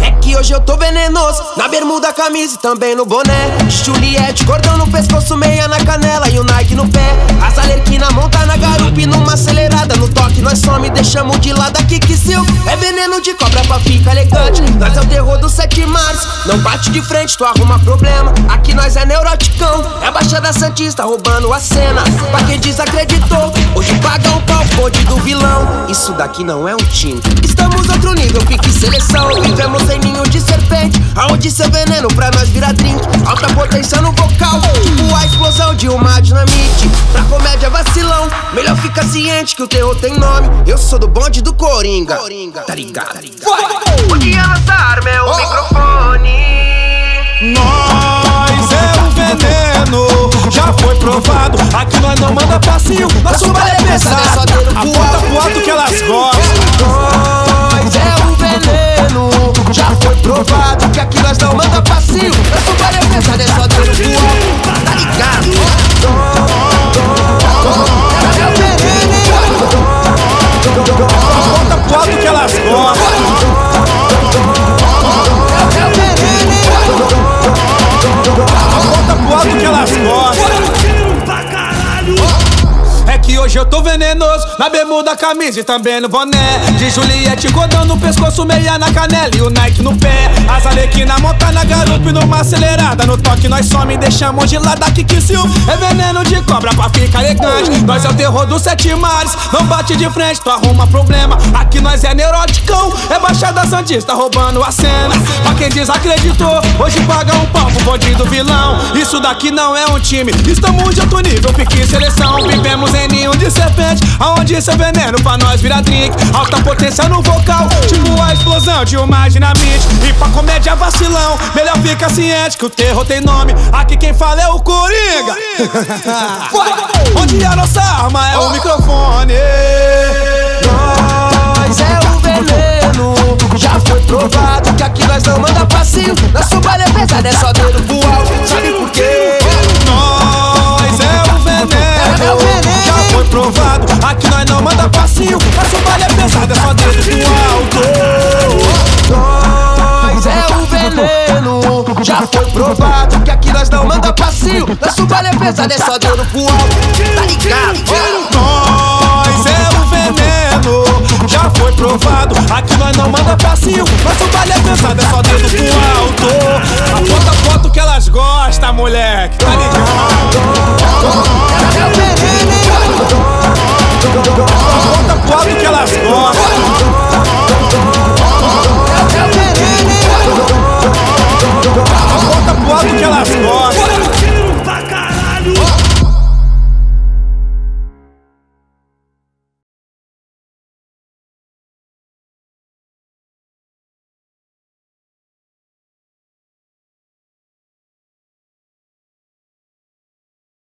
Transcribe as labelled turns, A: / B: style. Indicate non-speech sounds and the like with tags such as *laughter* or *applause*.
A: É que hoje eu tô venenoso Na bermuda, camisa e também no boné. Juliette, cordão no pescoço, meia na canela E o Nike no pé. As alerquina monta na garupa e numa acelerada No toque nós some, deixamos de lado. Aqui que seu É veneno de cobra pra ficar elegante. Nós é o terror do 7 março. Não bate de frente, tu arruma problema. Aqui nós é neuroticão. É Baixada Santista roubando a cena. Pra quem desacreditou Hoje paga do vilão. Isso daqui não é um time Estamos outro nível, pique seleção. Vivemos em ninho de serpente Aonde seu veneno pra nós vira drink. Alta potência no vocal Tipo a explosão de uma dinamite. Pra comédia vacilão. Melhor fica ciente que o terror tem nome. Eu sou do bonde do Coringa. Tá ligado? O dia nossa arma é o microfone.
B: Nós é o veneno, já foi provado. Aqui nós não manda passinho, nosso baile é pesado. Aponta eu tô venenoso Na bermuda, camisa e também no boné. De Juliette, cordão no pescoço, meia na canela E o Nike no pé. As alequina monta na garupa e numa acelerada. No toque nós some, deixamos de lado. Aqui que se É veneno de cobra pra ficar elegante. Nós é o terror dos sete mares Não bate de frente, tu arruma problema. Aqui nós é neuroticão É Baixada Santista roubando a cena. Pra quem desacreditou Hoje paga um pau pro bonde do vilão. Isso daqui não é um time Estamos de outro nível, pique seleção Seu veneno pra nós vira drink. Alta potência no vocal Tipo a explosão de uma dinamite. E pra comédia vacilão Melhor fica ciente que o terror tem nome. Aqui quem fala é o Coringa. *laughs* Onde a nossa arma é o microfone?
A: Nós é o veneno. Já foi provado que aqui nós não manda passinho Nosso baile é pesado, é só dedo
B: Aqui nós não manda passinho Nosso baile é pesado, é só dedo pro alto
A: Nós é o veneno Já foi provado que aqui nós não manda passinho Nosso baile é pesado, é só dedo pro alto Tá ligado?
B: Nós é o veneno Já foi provado Aqui nós não manda passinho Nosso baile é pesado, é só dedo pro alto Aponta foto que elas gostam, moleque Tá ligado?
A: Bota quatro
B: que elas gostam. Que elas gostam.